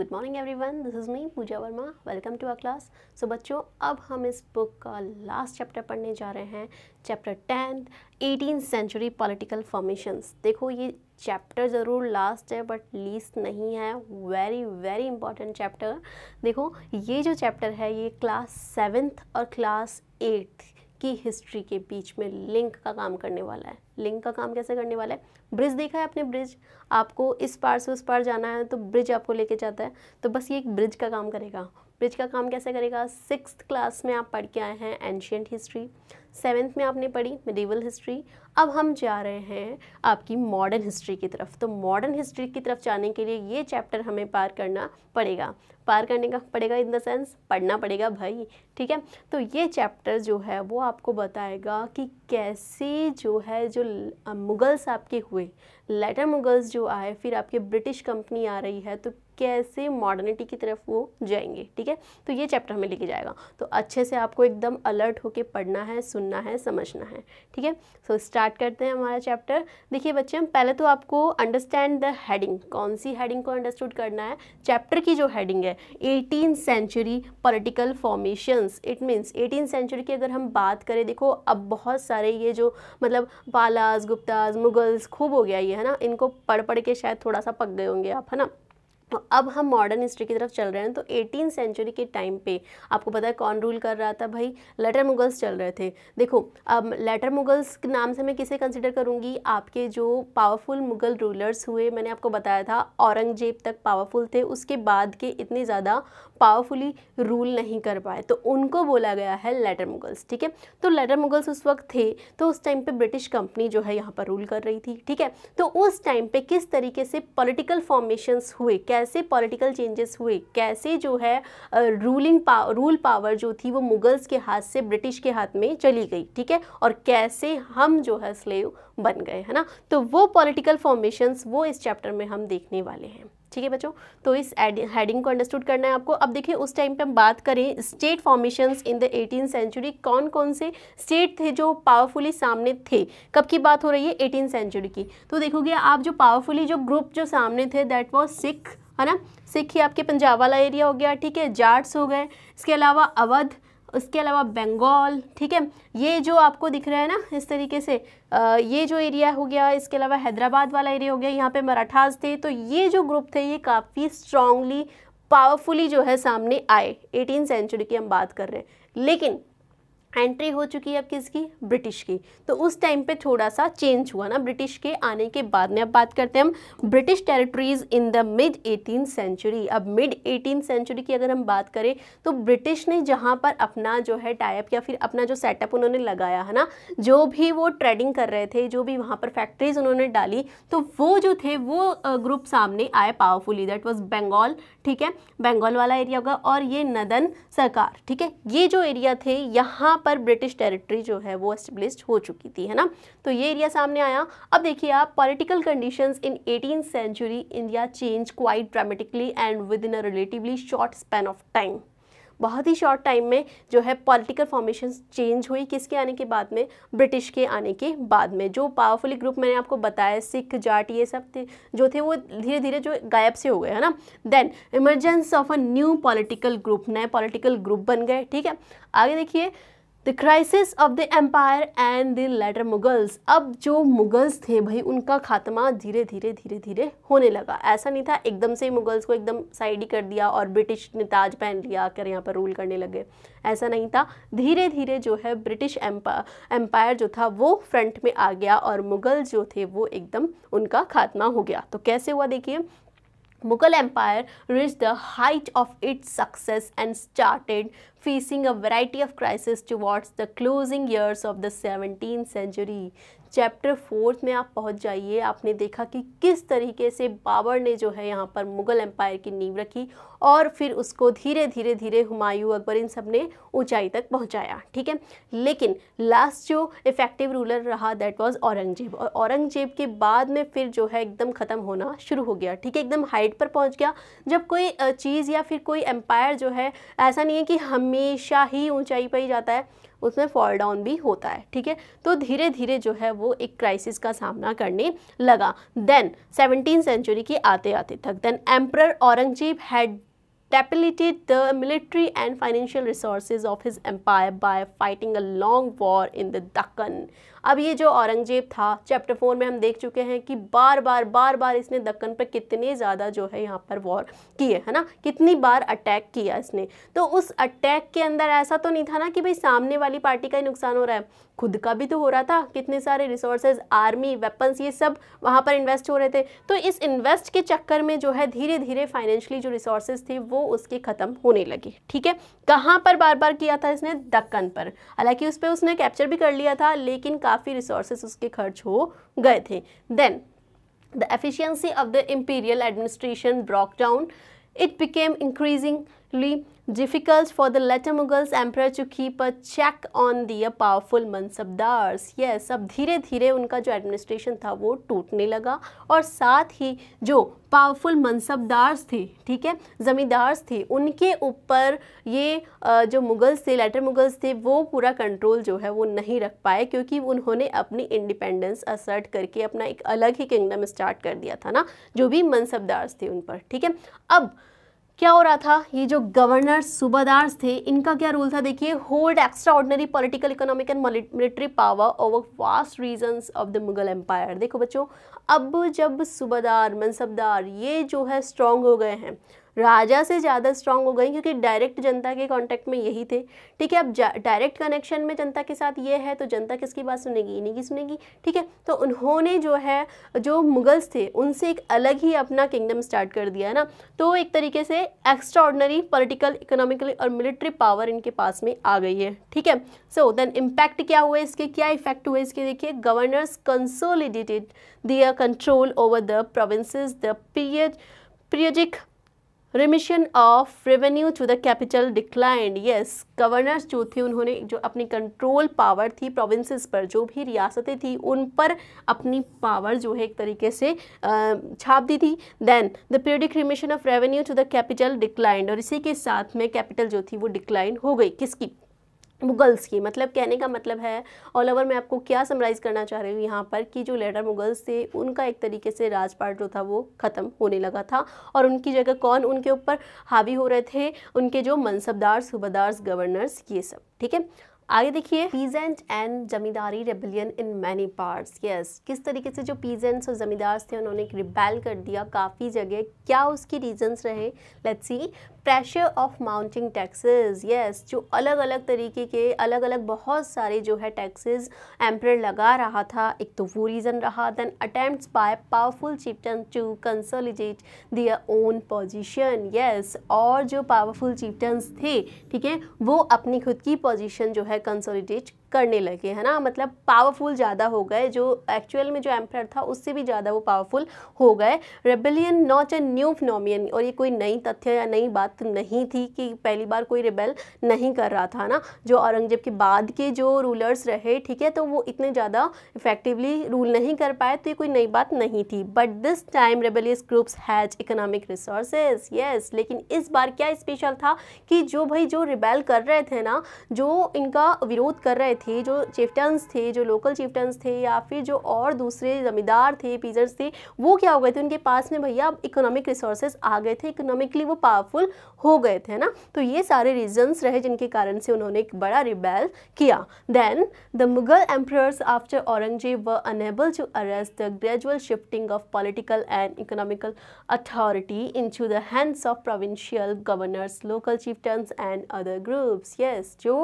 Good morning everyone this is me Pooja Verma welcome to our class so बच्चों, अब हम इस book का लास्ट चैप्टर पढ़ने जा रहे हैं. Chapter tenth eighteen century political formations देखो, ये चैप्टर ज़रूर लास्ट है बट लीस्ट नहीं है. वेरी वेरी इंपॉर्टेंट चैप्टर देखो, ये जो चैप्टर है, ये क्लास सेवेंथ और क्लास एट्थ की हिस्ट्री के बीच में लिंक का काम करने वाला है। लिंक का काम कैसे करने वाला है? ब्रिज देखा है आपने ब्रिज आपको इस पार से उस पार जाना है तो ब्रिज आपको लेके जाता है। तो बस ये एक ब्रिज का काम करेगा। ब्रिज का काम कैसे करेगा? सिक्स क्लास में आप पढ़ के आए हैं एंशियंट हिस्ट्री सेवेंथ में आपने पढ़ी मिडिवल हिस्ट्री अब हम जा रहे हैं आपकी मॉडर्न हिस्ट्री की तरफ़. तो मॉडर्न हिस्ट्री की तरफ़ जाने के लिए ये चैप्टर हमें पार करना पड़ेगा. पार करने का पड़ेगा इन द सेंस पढ़ना पड़ेगा भाई. ठीक है? तो ये चैप्टर जो है वो आपको बताएगा कि कैसे जो है जो मुग़ल्स आपके हुए. लेटर मुग़ल्स जो आए, फिर आपके ब्रिटिश कंपनी आ रही है तो कैसे मॉडर्निटी की तरफ़ वो जाएँगे, ठीक है? तो ये चैप्टर हमें लेके जाएगा। तो अच्छे से आपको एकदम अलर्ट होके पढ़ना है, सुनना है, समझना है, ठीक है? सो स्टार्ट करते हैं हमारा चैप्टर देखिए बच्चे, हम पहले तो आपको अंडरस्टैंड द हेडिंग कौन सी हेडिंग को अंडरस्टूड करना है? चैप्टर की जो हेडिंग है eighteen century political formations it means eighteen century की अगर हम बात करें, देखो, अब बहुत सारे ये जो मतलब पालाज गुप्ताज, मुगल्स, खूब हो गया ये, है ना? इनको पढ़ पढ़ के शायद थोड़ा सा पक गए होंगे आप, है ना? अब हम मॉडर्न हिस्ट्री की तरफ़ चल रहे हैं तो एटीन सेंचुरी के टाइम पे आपको पता है कौन रूल कर रहा था भाई? लेटर मुगल्स चल रहे थे। देखो, अब लेटर मुगल्स के नाम से मैं किसे कंसिडर करूँगी? आपके जो पावरफुल मुगल रूलर्स हुए, मैंने आपको बताया था, औरंगज़ेब तक पावरफुल थे, उसके बाद के इतने ज़्यादा पावरफुली रूल नहीं कर पाए। तो उनको बोला गया है लेटर मुगल्स ठीक है? तो लेटर मुगल्स उस वक्त थे तो उस टाइम पे ब्रिटिश कंपनी जो है यहाँ पर रूल कर रही थी, ठीक है? तो उस टाइम पे किस तरीके से पॉलिटिकल फॉर्मेशंस हुए? कैसे पॉलिटिकल चेंजेस हुए, कैसे जो है रूलिंग पावर रूल पावर जो थी वो मुगल्स के हाथ से, ब्रिटिश के हाथ में चली गई, ठीक है? और कैसे हम जो है स्लेव बन गए, है ना? तो वो पॉलिटिकल फॉर्मेशंस वो इस चैप्टर में हम देखने वाले हैं, ठीक है बच्चों? तो इस हेडिंग को अंडरस्टूड करना है आपको। अब देखिए, उस टाइम पे हम बात करें, state formations in the eighteen century कौन कौन से स्टेट थे जो पावरफुली सामने थे? कब की बात हो रही है? एटीन सेंचुरी की। तो देखोगे, आप जो पावरफुली जो ग्रुप जो सामने थे दैट वॉज़ सिख है ना? सिख ही आपके पंजाब वाला एरिया हो गया ठीक है? जाट्स हो गए। इसके अलावा अवध उसके अलावा बंगाल ठीक है? ये जो आपको दिख रहा है ना इस तरीके से आ, ये जो एरिया हो गया इसके अलावा हैदराबाद वाला एरिया हो गया यहाँ पे मराठास थे तो ये जो ग्रुप थे ये काफ़ी स्ट्रांगली पावरफुली जो है सामने आए। एटीन सेंचुरी की हम बात कर रहे हैं। लेकिन एंट्री हो चुकी है अब किसकी? ब्रिटिश की। तो उस टाइम पे थोड़ा सा चेंज हुआ ना ब्रिटिश के आने के बाद में अब बात करते हैं हम। British territories in the mid eighteen century अब मिड एटीन सेंचुरी की अगर हम बात करें तो ब्रिटिश ने जहाँ पर अपना जो है टाइप या फिर अपना जो सेटअप उन्होंने लगाया, है ना? जो भी वो ट्रेडिंग कर रहे थे, जो भी वहाँ पर फैक्ट्रीज उन्होंने डाली तो वो जो थे, वो ग्रुप सामने आए पावरफुली दैट वॉज़ बंगाल ठीक है? बंगाल वाला एरिया होगा और ये नदन सरकार, ठीक है? ये जो एरिया थे, यहाँ पर ब्रिटिश टेरिटरी जो है वो एस्टेब्लिश हो चुकी थी, है ना? तो ये एरिया सामने आया। अब देखिए आप political conditions in eighteen century India change quite dramatically and within a relatively short span of time बहुत ही शॉर्ट टाइम में जो है पॉलिटिकल फॉर्मेशन चेंज हुई किसके आने के बाद में? ब्रिटिश के आने के बाद में। जो पावरफुली ग्रुप मैंने आपको बताया, सिख, जाट, ये सब थे, जो थे वो धीरे धीरे जो गायब से हो गए, है ना? Then emergence of a new political group नए पॉलिटिकल ग्रुप बन गए, ठीक है? आगे देखिए the crisis of the empire and the later Mughals अब जो मुगल्स थे भाई, उनका खात्मा धीरे धीरे धीरे धीरे होने लगा। ऐसा नहीं था, एकदम से मुगल्स को एकदम साइड ही कर दिया और ब्रिटिश ने ताज पहन लिया, आकर यहाँ पर रूल करने लगे। ऐसा नहीं था। धीरे धीरे जो है ब्रिटिश एम्पायर जो था, वो फ्रंट में आ गया और मुगल जो थे, वो एकदम उनका खात्मा हो गया। तो कैसे हुआ देखिए Mughal Empire reached the height of its success and started facing a variety of crises towards the closing years of the 17th century. Chapter fourth में आप पहुँच जाइए। आपने देखा कि किस तरीके से बाबर ने जो है यहाँ पर मुग़ल एम्पायर की नींव रखी और फिर उसको धीरे धीरे धीरे हुमायूं अकबर इन सबने ऊंचाई तक पहुँचाया, ठीक है? लेकिन लास्ट जो इफ़ेक्टिव रूलर रहा दैट वाज औरंगज़ेब। और औरंगज़ेब के बाद में फिर जो है एकदम ख़त्म होना शुरू हो गया, ठीक है? एकदम हाइट पर पहुँच गया। जब कोई चीज़ या फिर कोई एम्पायर जो है, ऐसा नहीं है कि हमेशा ही ऊँचाई पर ही जाता है। उसमें फॉल डाउन भी होता है, ठीक है? तो धीरे धीरे जो है वो एक क्राइसिस का सामना करने लगा। देन सेवनटीन सेंचुरी के आते आते तक then emperor Aurangzeb had depleted the military and financial resources of his empire by fighting a long war in the Deccan अब ये जो औरंगज़ेब था चैप्टर फोर में हम देख चुके हैं कि बार बार बार बार इसने दक्कन पर कितने ज़्यादा जो है यहाँ पर वॉर किए, है ना? कितनी बार अटैक किया इसने। तो उस अटैक के अंदर ऐसा तो नहीं था ना कि भाई सामने वाली पार्टी का ही नुकसान हो रहा है। खुद का भी तो हो रहा था, कितने सारे रिसोर्सेज आर्मी वेपन्स ये सब वहाँ पर इन्वेस्ट हो रहे थे। तो इस इन्वेस्ट के चक्कर में जो है धीरे धीरे फाइनेंशियली जो रिसोर्सेज थे, वो उसके ख़त्म होने लगे, ठीक है? कहाँ पर बार बार किया था इसने? दक्कन पर। हालाँकि उस पर उसने कैप्चर भी कर लिया था, लेकिन काफ़ी रिसोर्सेज उसके खर्च हो गए थे। Then the efficiency of the imperial administration broke down became increasingly difficult for the later Mughals emperor to keep a check on the powerful mansabdars. Yes, अब धीरे धीरे उनका जो एडमिनिस्ट्रेशन था वो टूटने लगा और साथ ही जो पावरफुल मनसबदार्स थे ठीक है ज़मींदार्स थे उनके ऊपर ये जो मुगल्स थे लेटर मुगल्स थे वो पूरा कंट्रोल जो है वो नहीं रख पाए क्योंकि उन्होंने अपनी इंडिपेंडेंस असर्ट करके अपना एक अलग ही किंगडम स्टार्ट कर दिया था ना जो भी मनसबदार्स थे उन पर ठीक है अब क्या हो रहा था? ये जो गवर्नर सूबादार्स थे, इनका क्या रूल था? देखिए hold extraordinary political economic and military power over vast region of the Mughal empire देखो बच्चों, अब जब सूबादार, मनसबदार, ये जो है स्ट्रॉन्ग हो गए हैं राजा से ज़्यादा स्ट्रांग हो गई क्योंकि डायरेक्ट जनता के कांटेक्ट में यही थे। ठीक है, अब डायरेक्ट कनेक्शन में जनता के साथ ये है तो जनता किसकी बात सुनेगी? इन्हीं की सुनेगी। ठीक है तो उन्होंने जो है, जो मुगल्स थे, उनसे एक अलग ही अपना किंगडम स्टार्ट कर दिया ना? तो एक तरीके से एक्स्ट्रा ऑर्डनरी पोलिटिकल इकोनॉमिकली और मिलिट्री पावर इनके पास में आ गई है। ठीक है सो देन इम्पैक्ट क्या हुए इसके? क्या इफ़ेक्ट हुए इसके? देखिए governors consolidated their control over the provinces the period periodic remission of revenue to the capital declined yes governors जो थे, उन्होंने जो अपनी कंट्रोल पावर थी प्रोविंसेस पर, जो भी रियासतें थी, उन पर अपनी पावर जो है एक तरीके से छाप दी थी। Then the periodic remission of revenue to the capital declined और इसी के साथ में कैपिटल जो थी, वो डिक्लाइन हो गई। किसकी? मुगल्स की मतलब कहने का मतलब है ऑल ओवर मैं आपको क्या समराइज़ करना चाह रही हूँ यहाँ पर कि जो लेटर मुगल्स थे, उनका एक तरीके से राजपाट जो था वो ख़त्म होने लगा था और उनकी जगह कौन? उनके ऊपर हावी हो रहे थे, उनके जो मनसबदार सूबादार्स गवर्नर्स ये सब, ठीक है? आगे देखिए peasant and zamindari rebellion in many parts yes किस तरीके से जो पीजेंट्स और ज़मींदार थे, उन्होंने रिबेल कर दिया, काफ़ी जगह, क्या उसकी रीजंस रहे? Let's see pressure of mounting taxes yes जो अलग अलग तरीके के अलग अलग बहुत सारे जो है टैक्सेस एम्पर लगा रहा था। एक तो वो रीज़न रहा then attempt by powerful chieftain to consolidate their own position yes और जो पावरफुल चिप्टन्स थे, ठीक है, वो अपनी खुद की पोजिशन जो है कंसोलिडेट करने लगे, है ना? मतलब पावरफुल ज़्यादा हो गए, जो एक्चुअल में जो एम्पर था, उससे भी ज़्यादा वो पावरफुल हो गए। Rebellion not a new phenomenon और ये कोई नई तथ्य या नई बात नहीं थी कि पहली बार कोई रिबेल नहीं कर रहा था ना? जो औरंगज़ेब के बाद के जो रूलर्स रहे, ठीक है? तो वो इतने ज़्यादा इफेक्टिवली रूल नहीं कर पाए तो ये कोई नई बात नहीं थी। But this time rebellious groups has economic resources yes लेकिन इस बार क्या स्पेशल था कि जो भाई जो रिबेल कर रहे थे ना, जो इनका विरोध कर रहे थे, जो चिफ्टन्स थे, जो लोकल चिफ्टन्स थे, या फिर जो और दूसरे ज़मींदार थे पीजर्स थे, वो क्या हो गए थे? उनके पास में भैया इकोनॉमिक रिसोर्सेज आ गए थे। इकोनॉमिकली वो पावरफुल हो गए थे ना? तो ये सारे रीजन्स रहे जिनके कारण से उन्होंने एक बड़ा रिबेल किया। Then the Mughal emperors after Aurangzeb were unable to arrest the gradual shifting of political and economical authority into the hands of provincial governors local chieftains and other groups yes जो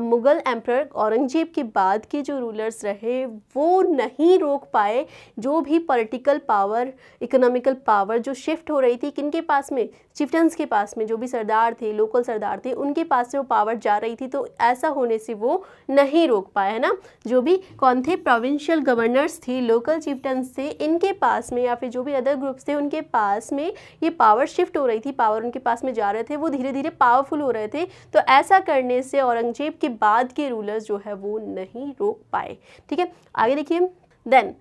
मुगल एम्प्रयर औरंगज़ेब के बाद के जो rulers रहे, वो नहीं रोक पाए जो भी पॉलिटिकल पावर इकोनॉमिकल पावर जो शिफ्ट हो रही थी किन के पास में? चिफ्टन्स के पास में। जो भी सरदार थे लोकल सरदार थे, उनके पास से वो पावर जा रही थी तो ऐसा होने से वो नहीं रोक पाए, है ना? जो भी कौन थे? प्रोविंशियल गवर्नर्स थे लोकल चिफ्टन्स थे, इनके पास में या फिर जो भी अदर ग्रुप्स थे, उनके पास में ये पावर शिफ्ट हो रही थी पावर उनके पास में जा रहे थे, वो धीरे धीरे पावरफुल हो रहे थे तो ऐसा करने से औरंगज़ेब के बाद के रूलर्स जो है, वो नहीं रोक पाए, ठीक है? आगे देखिए देन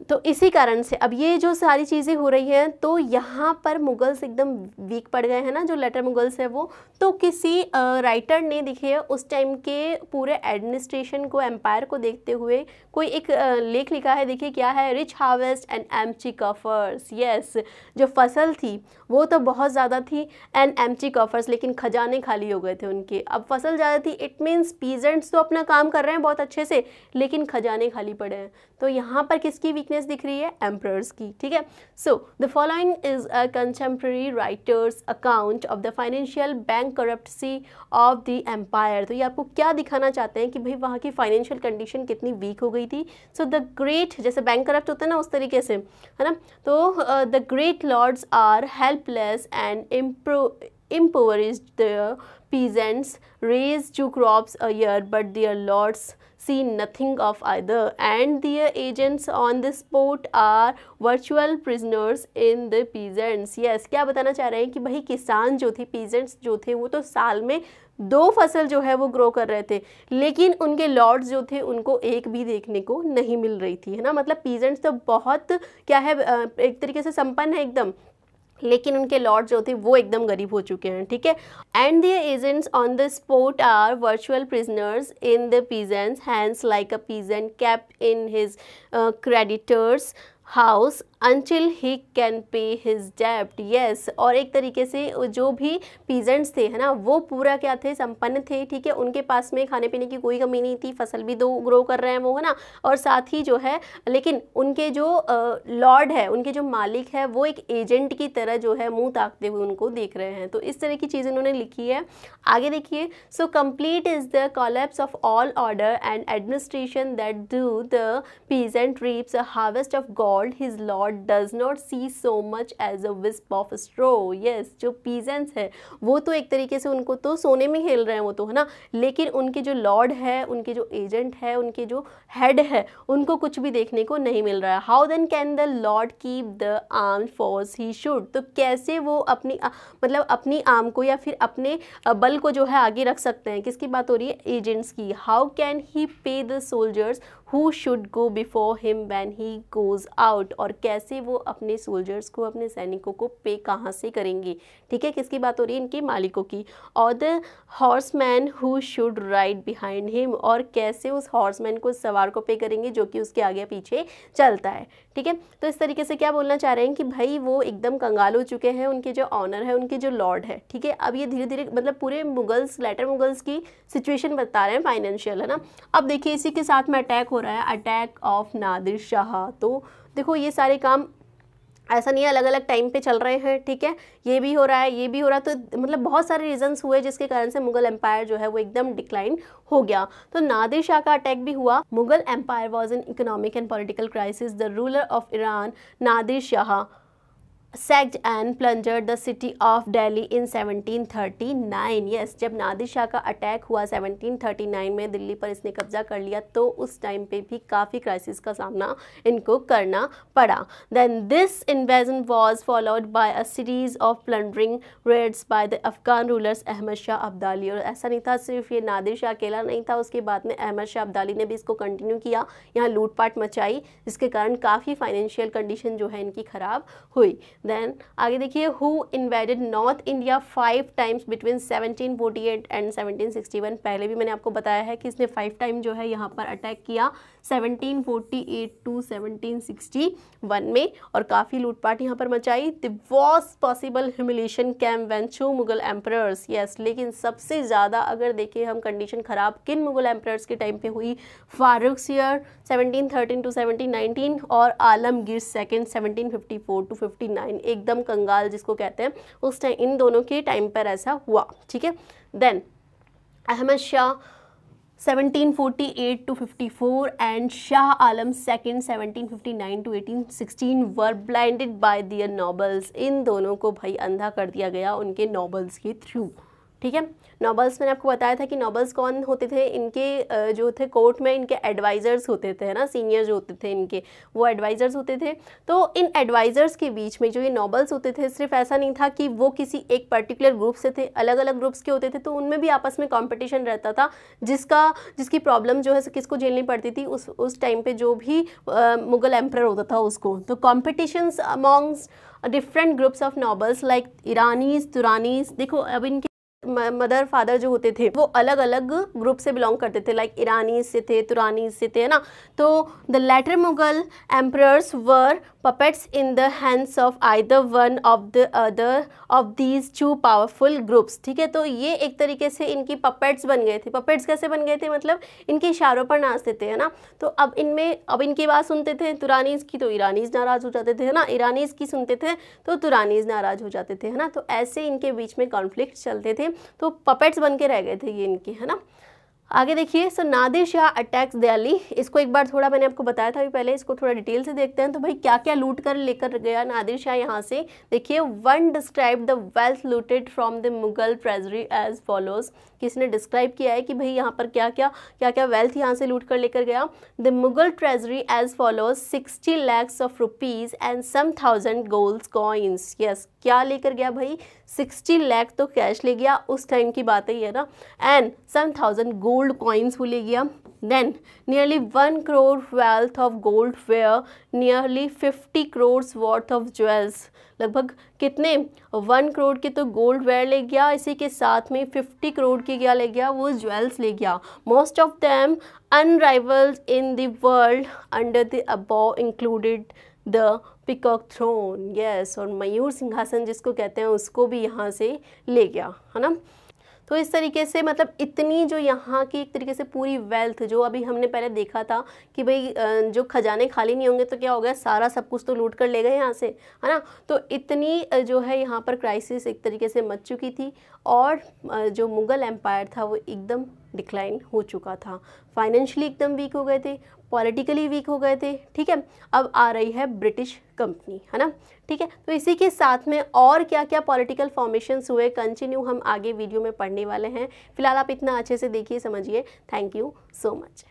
तो इसी कारण से, अब ये जो सारी चीज़ें हो रही हैं तो यहाँ पर मुगल्स एकदम वीक पड़ गए हैं ना, जो लेटर मुगल्स है वो। तो किसी राइटर ने, देखिए, उस टाइम के पूरे एडमिनिस्ट्रेशन को एम्पायर को देखते हुए कोई एक लेख लिखा है, देखिए क्या है? रिच हार्वेस्ट एंड एम्ची कफर्स यस जो फ़सल थी, वो तो बहुत ज़्यादा थी एंड एम्ची कफर्स लेकिन खजाने खाली हो गए थे उनके। अब फ़सल ज़्यादा थी इट मीन्स पीजेंट्स तो अपना काम कर रहे हैं बहुत अच्छे से, लेकिन खजाने खाली पड़े हैं। तो यहाँ पर किसकी वीकनेस दिख रही है एम्प्रर्स की, ठीक है? So the following is a contemporary writer's account of the financial bankruptcy of the empire तो ये आपको क्या दिखाना चाहते हैं कि भाई वहाँ की फाइनेंशियल कंडीशन कितनी वीक हो गई थी? सो द ग्रेट जैसे बैंक करप्ट होता है ना उस तरीके से, है ना? तो the great lords are helpless and impoverished the peasants raise two crops a year, but their lords seen nothing of either. And their agents on the spot are virtual prisoners in the peasants. Yes, क्या बताना चाह रहे हैं कि भाई किसान जो थे, peasants जो थे, वो तो साल में दो फ़सल जो है वो ग्रो कर रहे थे। लेकिन उनके लॉर्ड्स जो थे, उनको एक भी देखने को नहीं मिल रही थी, है ना? मतलब पीजेंट्स तो बहुत, क्या है एक तरीके से संपन्न है एकदम। लेकिन उनके लॉर्ड जो थे वो एकदम गरीब हो चुके हैं, ठीक है? And their agents on the spot are virtual prisoners in the peasants hands like a peasant kept in his creditor's house until he can pay his dept yes और एक तरीके से जो भी पीजेंट्स थे, है ना, वो पूरा क्या थे, संपन्न थे, ठीक है? उनके पास में खाने पीने की कोई कमी नहीं थी, फ़सल भी दो ग्रो कर रहे हैं वो, है ना? और साथ ही जो है, लेकिन उनके जो लॉर्ड है, उनके जो मालिक है, वो एक एजेंट की तरह जो है मुँह ताकते हुए उनको देख रहे हैं। तो इस तरह की चीज़ इन्होंने लिखी है। आगे देखिए so complete is the collapse of all order and administration that though the peasant reaps harvest of gold his lord does not see so much as a wisp of straw yes जो peasants है वो तो एक तरीके से उनको तो सोने में खेल रहे हैं वो तो है ना? लेकिन उनके जो लॉर्ड है उनके जो एजेंट है उनके जो हेड है उनको कुछ भी देखने को नहीं मिल रहा है। How then can the lord keep the arm force he should तो कैसे वो अपनी आ, मतलब अपनी आर्म को या फिर अपने बल को जो है आगे रख सकते हैं? किसकी बात हो रही है? एजेंट्स की। How can he pay the soldiers who should go before him when he goes out और कैसे वो अपने सोल्जर्स को, अपने सैनिकों को पे कहाँ से करेंगे? ठीक है, किसकी बात हो रही है? इनके मालिकों की। और the horsemen who should ride behind him और कैसे उस हॉर्स मैन को सवार को पे करेंगे जो कि उसके आगे पीछे चलता है। ठीक है? तो इस तरीके से क्या बोलना चाह रहे हैं कि भाई वो एकदम कंगाल हो चुके हैं, उनके जो ऑनर है, उनके जो लॉर्ड है, ठीक है? अब ये धीरे धीरे मतलब पूरे मुगल्स लेटर मुगल्स की सिचुएशन बता रहे हैं फाइनेंशियल है ना? अब देखिए इसी के साथ में अटैक हो रहा है अटैक ऑफ़ नादिर शाह तो देखो ये सारे काम ऐसा नहीं है अलग अलग टाइम पे चल रहे हैं, ठीक है? ये भी हो रहा है, ये भी हो रहा है तो मतलब बहुत सारे रीजंस हुए जिसके कारण से मुगल एम्पायर जो है वो एकदम डिक्लाइन हो गया। तो नादिर शाह का अटैक भी हुआ। Mughal empire was in economic and political crisis the ruler of Iran Nadir Shah. Sacked and plundered the city of Delhi in 1739 yes, जब नादिर शाह का अटैक हुआ 1739 में, दिल्ली पर इसने कब्जा कर लिया तो उस टाइम पे भी काफ़ी क्राइसिस का सामना इनको करना पड़ा। Then this invasion was followed by a series of plundering raids by the Afghan rulers Ahmad Shah Abdali और ऐसा नहीं था, सिर्फ़ ये नादिर शाह अकेला नहीं था, उसके बाद में अहमद शाह अब्दाली ने भी इसको कंटिन्यू किया। यहाँ लूटपाट मचाई, जिसके कारण काफ़ी फाइनेंशियल कंडीशन जो है इनकी ख़राब हुई। देन आगे देखिए who invaded north India five times between 1748 and 1761 पहले भी मैंने आपको बताया है कि इसने फाइव टाइम जो है यहाँ पर अटैक किया 1748 टू 1761 में और काफ़ी लूटपाट यहाँ पर मचाई। The was possible humiliation came when two Mughal emperors yes लेकिन सबसे ज़्यादा अगर देखें हम कंडीशन ख़राब किन मुगल एम्प्रर्स के टाइम पे हुई? फारूक सियर 1713 टू 1719 और आलमगीर सेकेंड 1754 टू 59 एकदम कंगाल जिसको कहते हैं, उस टाइम इन दोनों के टाइम पर ऐसा हुआ, ठीक है? Then Ahmad Shah 1748 to 54 and Shah Alam II 1759 to 1816 were blinded by their nobles इन दोनों को भाई अंधा कर दिया गया उनके नॉबल्स के थ्रू ठीक है? नॉबल्स मैंने आपको बताया था कि नॉबल्स कौन होते थे? इनके जो थे कोर्ट में इनके एडवाइज़र्स होते थे ना? सीनियर जो होते थे इनके वो एडवाइज़र्स होते थे। तो इन एडवाइज़र्स के बीच में जो ये नॉबल्स होते थे सिर्फ़ ऐसा नहीं था कि वो किसी एक पर्टिकुलर ग्रुप से थे अलग अलग ग्रुप्स के होते थे तो उनमें भी आपस में कॉम्पिटिशन रहता था। जिसका जिसकी प्रॉब्लम जो है किसको झेलनी पड़ती थी उस उस टाइम पर जो भी आ, मुग़ल एम्पर होता था उसको। तो competitions amongst different groups of nobles like Iranis Turanis देखो अब इनके मदर फादर जो होते थे, वो अलग अलग ग्रुप से बिलोंग करते थे लाइक ईरानी से थे तुरानी से थे ना? तो the later Mughal emperors were puppets in the hands of either one of the other of these two powerful groups, ठीक है? तो ये एक तरीके से इनकी पपेट्स बन गए थे। पपेट्स कैसे बन गए थे? मतलब इनके इशारों पर नाचते थे है ना? तो अब इनमें, अब इनकी बात सुनते थे तुरानीज़ की तो ईरानीज़ नाराज़ हो जाते थे, है ना? ईरानीज़ की सुनते थे तो तुरानीज़ नाराज़ हो जाते थे, है ना? तो ऐसे इनके बीच में कॉन्फ्लिक्ट चलते थे। तो पपेट्स बन के रह गए थे ये इनके, है ना? आगे देखिए so Nadir Shah attacks Delhi इसको एक बार थोड़ा मैंने आपको बताया था अभी पहले, इसको थोड़ा डिटेल से देखते हैं। तो भाई क्या क्या लूट कर, लेकर गया नादिर शाह यहाँ से? देखिए one describe the wealth looted from the Mughal treasury as follows किसने डिस्क्राइब किया है कि भाई, यहाँ पर क्या क्या क्या क्या वेल्थ यहाँ से लूट कर, लेकर गया? The Mughal treasury as follows sixty lakhs of rupees and some thousand gold coins yes क्या लेकर गया भाई? सिक्सटी लैख तो कैश ले गया, उस टाइम की बात ही है ना। And some thousand gold coins वो ले गया। Then nearly one crore wealth of gold ware nearly fifty crores worth of jewels लगभग कितने? वन करोड़ के तो गोल्ड वेयर ले गया, इसी के साथ में फिफ्टी करोड़ के क्या ले गया? वो ज्वेल्स ले गया। Most of them unrivalled in the world under the above included the peacock throne yes और मयूर सिंहासन जिसको कहते हैं, उसको भी यहाँ से ले गया, है ना? तो इस तरीके से मतलब इतनी जो यहाँ की एक तरीके से पूरी वेल्थ जो अभी हमने पहले देखा था कि भाई जो खजाने खाली नहीं होंगे तो क्या हो गया? सारा सब कुछ तो लूट कर ले गए यहाँ से, है ना? तो इतनी जो है यहाँ पर क्राइसिस एक तरीके से मच चुकी थी और जो मुग़ल एम्पायर था वो एकदम डिक्लाइन हो चुका था। फाइनेंशियली एकदम वीक हो गए थे पॉलिटिकली वीक हो गए थे, ठीक है? अब आ रही है ब्रिटिश कंपनी, है ना? ठीक है? तो इसी के साथ में और क्या क्या पॉलिटिकल फॉर्मेशंस हुए? कंटिन्यू हम आगे वीडियो में पढ़ने वाले हैं। फ़िलहाल आप इतना अच्छे से देखिए, समझिए। Thank you so much.